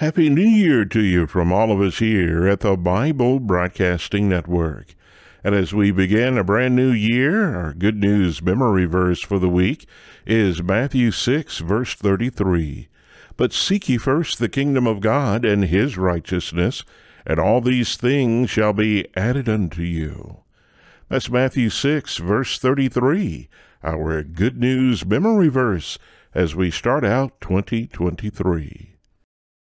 Happy New Year to you from all of us here at the Bible Broadcasting Network. And as we begin a brand new year, our good news memory verse for the week is Matthew 6, verse 33. But seek ye first the kingdom of God and his righteousness, and all these things shall be added unto you. That's Matthew 6, verse 33, our good news memory verse as we start out 2023.